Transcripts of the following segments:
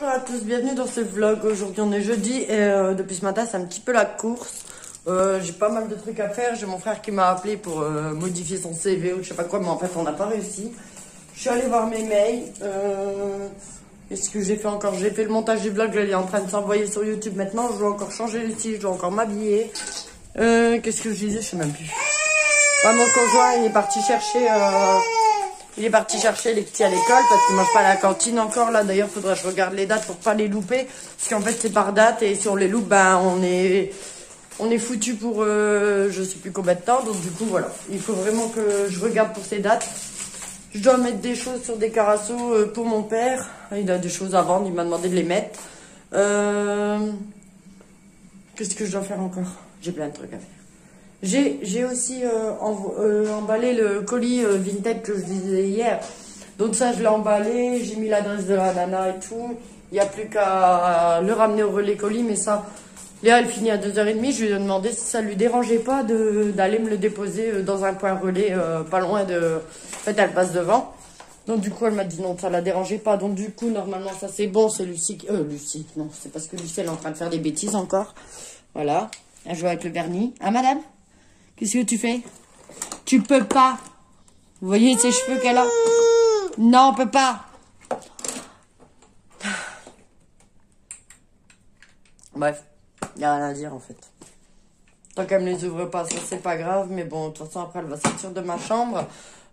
Bonjour à tous, bienvenue dans ce vlog. Aujourd'hui on est jeudi et euh, depuis ce matin c'est un petit peu la course. Euh, j'ai pas mal de trucs à faire. J'ai mon frère qui m'a appelé pour euh, modifier son CV ou je sais pas quoi, mais en fait on n'a pas réussi. Je suis allée voir mes mails. Qu'est-ce que j'ai fait encore? J'ai fait le montage du vlog, il est en train de s'envoyer sur YouTube maintenant. Je dois encore changer style, je dois encore m'habiller. Qu'est-ce que je disais? Je sais même plus. Bah, mon conjoint il est parti chercher il est parti chercher les petits à l'école parce qu'il mange pas à la cantine encore. Là, d'ailleurs, faudrait que je regarde les dates pour pas les louper. Parce qu'en fait, c'est par date et si on les loupe, ben, on est, on foutu pour euh, je sais plus combien de temps. Donc, du coup, voilà. Il faut vraiment que je regarde pour ces dates. Je dois mettre des choses sur des carassos euh, pour mon père. Il a des choses à vendre. Il m'a demandé de les mettre. Euh, qu'est-ce que je dois faire encore? J'ai plein de trucs à faire. J'ai aussi euh, euh, emballé le colis euh, Vinted que je disais hier. Donc ça, je l'ai emballé, j'ai mis l'adresse de la nana et tout. Il n'y a plus qu'à le ramener au relais colis, mais ça, Léa, elle finit à 2h30. Je lui ai demandé si ça lui dérangeait pas d'aller me le déposer dans un point relais pas loin de... En fait, elle passe devant. Donc du coup, elle m'a dit non, ça la dérangeait pas. Donc du coup, normalement, ça c'est bon. C'est Lucie... Euh, Lucie, non, c'est parce que Lucie, elle est en train de faire des bêtises encore. Voilà. Elle joue avec le vernis. Ah, madame? Qu'est-ce que tu fais? Tu peux pas. Vous voyez ces cheveux qu'elle a? Non, on peut pas. Bref, il a rien à dire en fait. Tant qu'elle me les ouvre pas, ça c'est pas grave. Mais bon, de toute façon, après elle va sortir de ma chambre.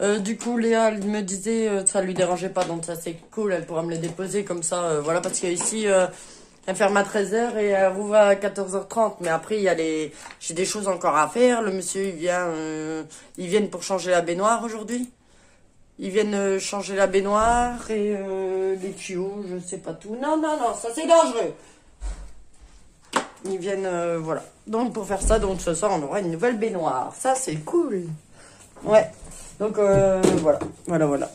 Euh, du coup, Léa, elle me disait, euh, ça lui dérangeait pas, donc ça c'est cool, elle pourra me les déposer comme ça, euh, voilà, parce qu'ici, elle ferme à 13h et elle rouvre à 14h30. Mais après, il y a les... j'ai des choses encore à faire. Le monsieur, il vient, euh, ils viennent pour changer la baignoire aujourd'hui. Ils viennent euh, changer la baignoire et euh, les tuyaux, je sais pas tout. Non, non, non, ça c'est dangereux. Ils viennent, voilà. Donc pour faire ça, donc ce soir, on aura une nouvelle baignoire. Ça, c'est cool. Ouais. Donc voilà, voilà, voilà.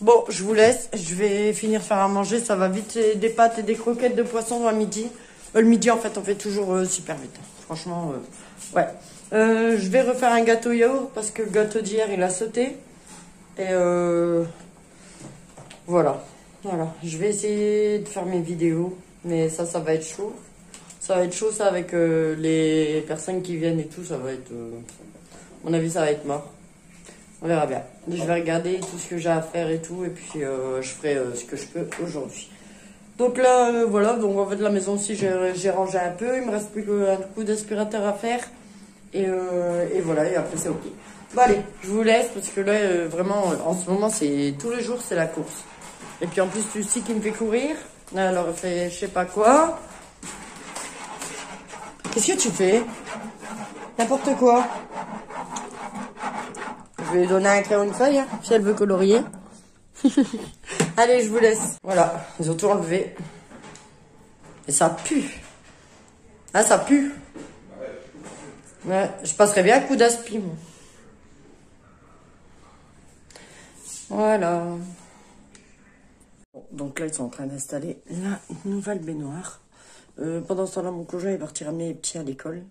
Bon, je vous laisse. Je vais finir faire à manger. Ça va vite. Des pâtes et des croquettes de poisson à midi. Euh, le midi, en fait, on fait toujours euh, super vite. Franchement, euh, ouais. je vais refaire un gâteau yaourt parce que le gâteau d'hier, il a sauté. Et voilà. Voilà. Je vais essayer de faire mes vidéos. Mais ça, ça va être chaud. Ça va être chaud, ça, avec les personnes qui viennent et tout. Ça va être... à mon avis, ça va être mort. On verra bien. Je vais regarder tout ce que j'ai à faire et tout. Et puis, euh, je ferai euh, ce que je peux aujourd'hui. Donc là, euh, voilà. Donc en fait, la maison aussi, j'ai rangé un peu. Il me reste plus qu'un coup d'aspirateur à faire. Et, et, voilà. Et après, c'est OK. Bon, allez, je vous laisse. Parce que là, vraiment, en ce moment, c'est tous les jours, c'est la course. Et puis en plus, Lucie qui me fait courir? Alors, elle fait je sais pas quoi. Qu'est-ce que tu fais? N'importe quoi. Je vais lui donner un crayon, une feuille, hein, si elle veut colorier. Allez, je vous laisse. Voilà, ils ont tout enlevé. Et ça pue. Ah, ça pue. Ouais, je passerai bien un coup d'aspi, Voilà. Donc là, ils sont en train d'installer la nouvelle baignoire. Euh, pendant ce temps-là, mon conjoint est parti ramener les petits à l'école.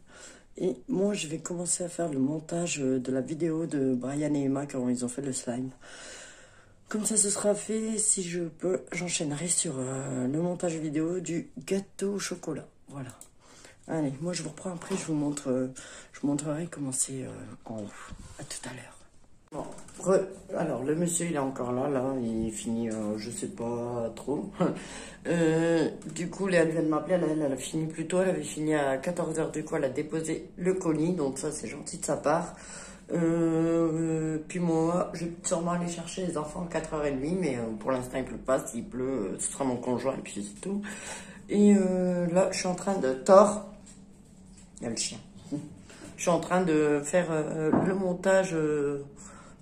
Et moi, je vais commencer à faire le montage euh, de la vidéo de Brian et Emma quand ils ont fait le slime. Comme ça, ce sera fait. Si je peux, j'enchaînerai sur euh, le montage vidéo du gâteau au chocolat. Voilà. Allez, moi, je vous reprends après. Je vous montre, euh, je vous montrerai comment c'est en haut. À tout à l'heure. Bon, alors le monsieur il est encore là, là, il finit, euh, je sais pas trop. euh, du coup, elle vient de m'appeler, elle, a fini plus tôt, elle avait fini à 14h, du coup elle a déposé le colis, donc ça c'est gentil de sa part. Euh, puis moi, je vais sûrement aller chercher les enfants à 4h30, mais pour l'instant il pleut pas, s'il pleut, ce sera mon conjoint et puis c'est tout. Et là, je suis en train de tort, il y a le chien. Je suis en train de faire le montage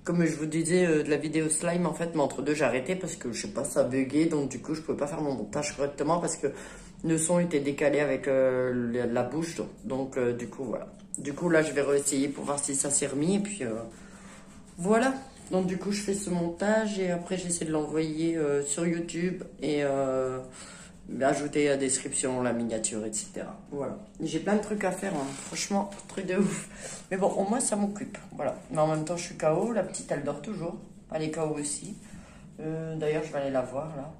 comme je vous disais, euh, de la vidéo slime, en fait, mais entre deux, j'ai arrêté parce que, je sais pas, ça buguait, donc du coup, je pouvais pas faire mon montage correctement parce que le son était décalé avec euh, la bouche, donc euh, du coup, voilà. Du coup, là, je vais réessayer pour voir si ça s'est remis, et puis voilà. Donc du coup, je fais ce montage, et après, j'essaie de l'envoyer sur YouTube, et ajouter la description, la miniature, etc. Voilà. J'ai plein de trucs à faire, hein. franchement, truc de ouf. Mais bon, au moins ça m'occupe. Voilà. Mais en même temps, je suis KO. La petite, elle dort toujours. Elle est KO aussi. Euh, d'ailleurs, je vais aller la voir là.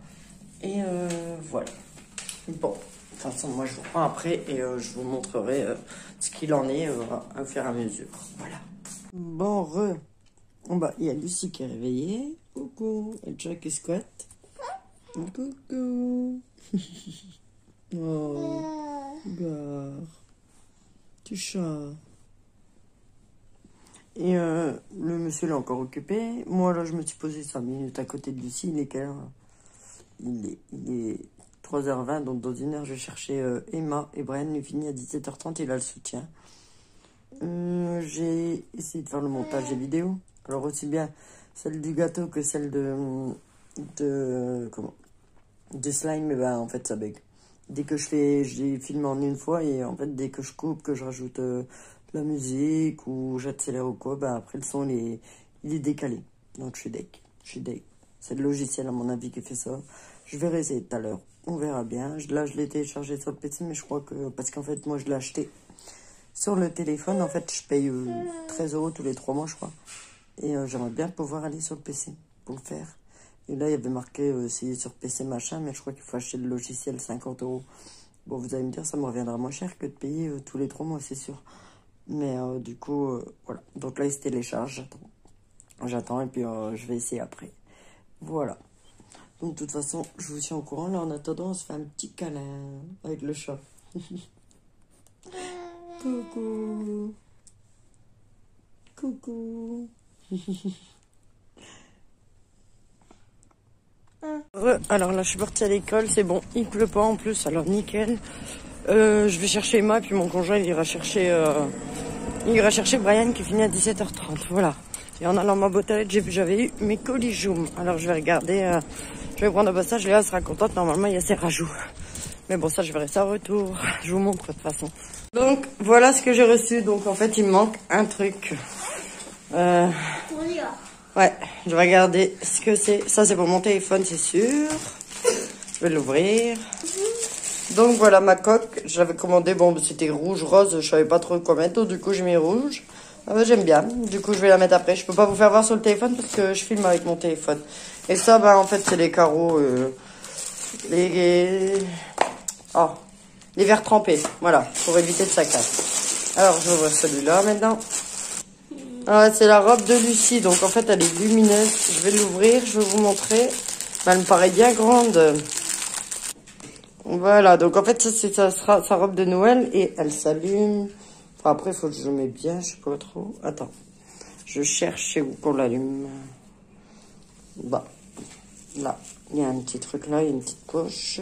Et euh, voilà. Bon, de toute façon, moi je vous prends après et je vous montrerai ce qu'il en est à faire à mesure. Voilà. Bon, re. Bah, il y a Lucie qui est réveillée. Coucou. Et Jack qui squatte. Coucou. oh. Tu chat. Et euh, le monsieur l'a encore occupé. Moi, là, je me suis posé 5 minutes à côté de Lucie. Il est quelle heure il est, il est 3h20, donc dans une heure, je vais chercher euh, Emma. Et Brian lui finit à 17h30, il a le soutien. Euh, j'ai essayé de faire le montage des vidéos. Alors aussi bien celle du gâteau que celle de... de comment? De slime, mais ben en fait ça bug. Dès que je fais... J'ai filmé en une fois et en fait dès que je coupe, que je rajoute la musique ou j'accélère ou quoi, bah après le son il est, il est décalé. Donc je suis deck. Je suis deck. C'est le logiciel à mon avis qui fait ça. Je vais essayer tout à l'heure. On verra bien. Là je l'ai téléchargé sur le PC mais je crois que... Parce qu'en fait moi je l'ai acheté sur le téléphone. En fait je paye 13 euh, euros tous les 3 mois je crois. Et euh, j'aimerais bien pouvoir aller sur le PC pour le faire. Et là il y avait marqué aussi euh, sur PC machin mais je crois qu'il faut acheter le logiciel 50 euros. Bon, vous allez me dire, ça me reviendra moins cher que de payer tous les trois mois, c'est sûr. Mais euh, du coup, euh, voilà. Donc là, il se télécharge. J'attends. J'attends et puis euh, je vais essayer après. Voilà. Donc de toute façon, je vous suis au courant. Là, en attendant, on se fait un petit câlin avec le chat. Coucou. Coucou. Alors là, je suis partie à l'école, c'est bon, il pleut pas en plus, alors nickel. Euh, je vais chercher Emma, puis mon conjoint, il ira chercher, euh, il ira chercher Brian qui finit à 17h30. Voilà. Et en allant ma boîte à j'avais eu mes colis Joom. Alors je vais regarder, euh, je vais prendre un passage, Léa sera contente. Normalement, il y a ses rajouts. Mais bon, ça, je verrai ça au retour. Je vous montre de toute façon. Donc, voilà ce que j'ai reçu. Donc, en fait, il manque un truc. Ouais, je vais regarder ce que c'est. Ça, c'est pour mon téléphone, c'est sûr. Je vais l'ouvrir. Donc voilà ma coque, j'avais commandé, bon c'était rouge, rose, je savais pas trop quoi mettre, du coup j'ai mis rouge. Ah J'aime bien, du coup je vais la mettre après. Je peux pas vous faire voir sur le téléphone parce que je filme avec mon téléphone. Et ça, bah en fait c'est les carreaux, euh, les... Oh, les verres trempés, voilà, pour éviter de ça. Alors je vais celui-là maintenant. Ah, c'est la robe de Lucie, donc en fait elle est lumineuse. Je vais l'ouvrir, je vais vous montrer. Bah, elle me paraît bien grande. Voilà, donc en fait, ça, ça sera sa robe de Noël et elle s'allume. Enfin, après, il faut que je le mette bien, je sais pas trop. Attends, je cherche chez où qu'on l'allume. Bah, là, il y a un petit truc là, il y a une petite poche.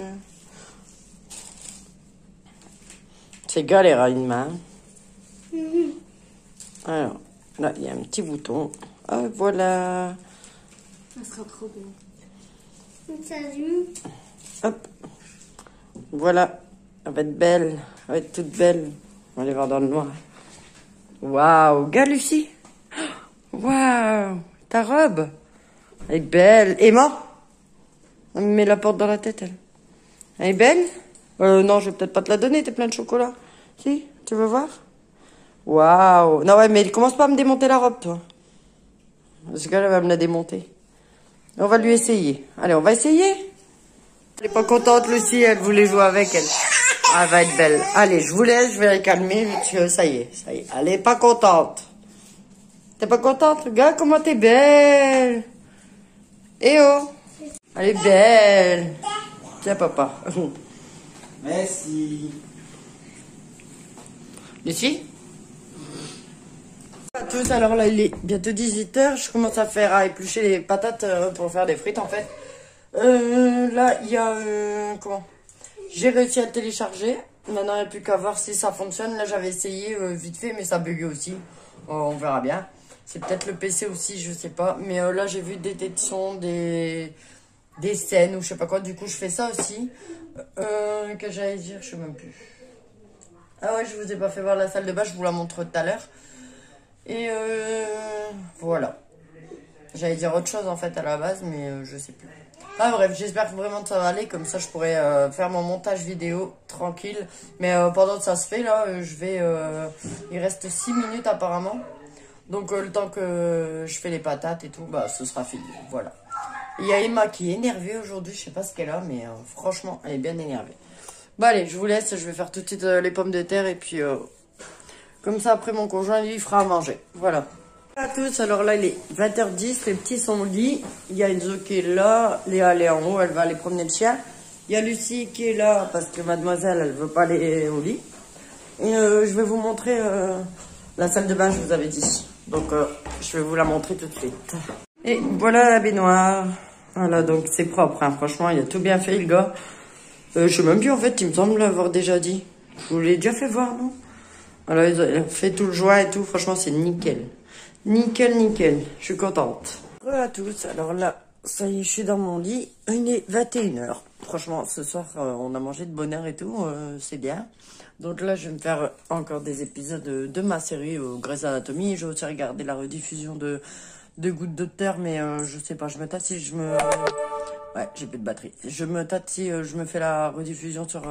C'est galère à une main. Alors, là, il y a un petit bouton. Ah, voilà. Ça sera trop bien. Salut. Hop. Voilà, elle va être belle, elle va être toute belle. On va aller voir dans le noir. Waouh, regarde Lucie. Waouh, ta robe. Elle est belle. Emma Elle me met la porte dans la tête, elle. Elle est belle euh, Non, je vais peut-être pas te la donner, t'es plein de chocolat. Si, tu veux voir? Waouh. Non, ouais, mais commence pas à me démonter la robe, toi. Parce qu'elle va me la démonter. On va lui essayer. Allez, on va essayer elle est pas contente, Lucie, elle voulait jouer avec elle. Elle va être belle. Allez, je vous laisse, je vais la calmer, ça y est, ça y est. Elle est pas contente. T'es pas contente Regarde comment t'es belle? Eh oh Elle est belle. Tiens, papa. Merci. Lucie? Alors là il est bientôt 18h, je commence à faire à éplucher les patates euh, pour faire des frites en fait. Euh, là, il y a... Euh, comment? J'ai réussi à le télécharger. Maintenant, il n'y a plus qu'à voir si ça fonctionne. Là, j'avais essayé vite fait, mais ça buguait aussi. on verra bien. C'est peut-être le PC aussi, je sais pas. Mais là, j'ai vu des détections, des, des scènes ou je sais pas quoi. Du coup, je fais ça aussi. que j'allais dire, je sais même plus. Ah ouais, je vous ai pas fait voir la salle de bain, je vous la montre tout à l'heure. Et voilà. J'allais dire autre chose en fait à la base, mais je sais plus. Ah bref, j'espère vraiment que ça va aller, comme ça je pourrais euh, faire mon montage vidéo tranquille. Mais euh, pendant que ça se fait, là, euh, je vais... il reste 6 minutes apparemment. Donc le temps que je fais les patates et tout, bah ce sera fini, voilà. Il y a Emma qui est énervée aujourd'hui, je sais pas ce qu'elle a, mais franchement, elle est bien énervée. Bon allez, je vous laisse, je vais faire tout de suite euh, les pommes de terre et puis euh, comme ça après mon conjoint lui fera à manger. Voilà. À tous, alors là il est 20h10, les petits sont au lit. Il y a Enzo qui est là, Léa elle est en haut, elle va aller promener le chien. Il y a Lucie qui est là parce que mademoiselle elle veut pas aller au lit. Et euh, je vais vous montrer euh, la salle de bain, je vous avais dit. Donc euh, je vais vous la montrer tout de suite. Et voilà la baignoire. Voilà, donc c'est propre, hein. franchement, il a tout bien fait, le gars. Euh, je sais même plus, en fait, il me semble l'avoir déjà dit. Je vous l'ai déjà fait voir, non? Voilà, il a fait tout le joint et tout, franchement, c'est nickel. Nickel, nickel, je suis contente. Voilà à tous, alors là, ça y est, je suis dans mon lit. Il est 21h. Franchement, ce soir, euh, on a mangé de bonheur et tout, euh, c'est bien. Donc là, je vais me faire encore des épisodes de, ma série euh, Grey's Anatomy. Je vais aussi regarder la rediffusion de, de Gouttes de Terre, mais euh, je sais pas, je me tâte si je me... Ouais, j'ai plus de batterie. Je me tâte si je me fais la rediffusion sur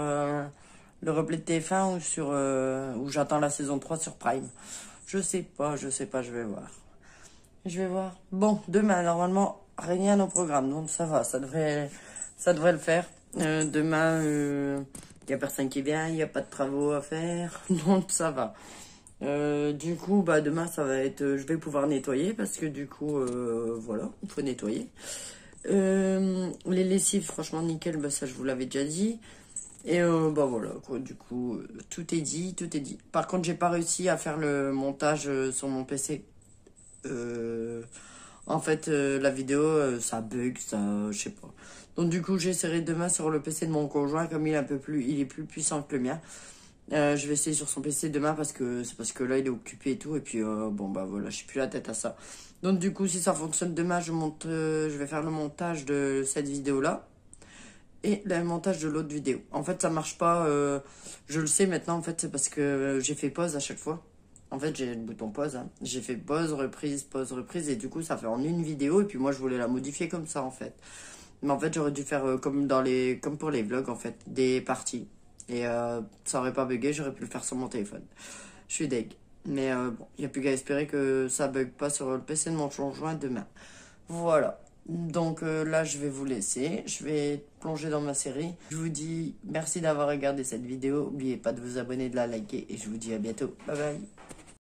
le replay de TF1 ou sur... euh, j'attends la saison 3 sur Prime. Je sais pas, je sais pas, je vais voir. Je vais voir. Bon, demain, normalement, rien au programme, donc ça va, ça devrait, le faire. Euh, demain, il y a personne qui vient, il n'y a pas de travaux à faire, donc ça va. Euh, du coup, bah demain, ça va être, euh, je vais pouvoir nettoyer parce que du coup, euh, voilà, il faut nettoyer. Euh, les lessives, franchement, nickel, bah ça, je vous l'avais déjà dit. Et euh, bah voilà, quoi, du coup, euh, tout est dit, tout est dit. Par contre, j'ai pas réussi à faire le montage euh, sur mon PC. En fait, la vidéo, ça bug, ça, je sais pas. Donc du coup, j'essaierai demain sur le PC de mon conjoint, comme il est un peu plus, il est plus puissant que le mien. Je vais essayer sur son PC demain parce que c'est parce que là il est occupé et tout et puis bon bah voilà j'ai plus la tête à ça donc du coup si ça fonctionne demain je monte je vais faire le montage de cette vidéo là et le montage de l'autre vidéo en fait ça marche pas euh, je le sais maintenant en fait c'est parce que euh, j'ai fait pause à chaque fois en fait j'ai le bouton pause hein. j'ai fait pause reprise pause reprise et du coup ça fait en une vidéo et puis moi je voulais la modifier comme ça en fait mais en fait j'aurais dû faire euh, comme dans les comme pour les vlogs en fait des parties et ça aurait pas bugué, j'aurais pu le faire sur mon téléphone. Je suis deg. Mais bon, il n'y a plus qu'à espérer que ça bug pas sur le PC de mon conjoint demain. Voilà. Donc euh, là, je vais vous laisser. Je vais plonger dans ma série. Je vous dis merci d'avoir regardé cette vidéo. N'oubliez pas de vous abonner, de la liker. Et je vous dis à bientôt. Bye bye.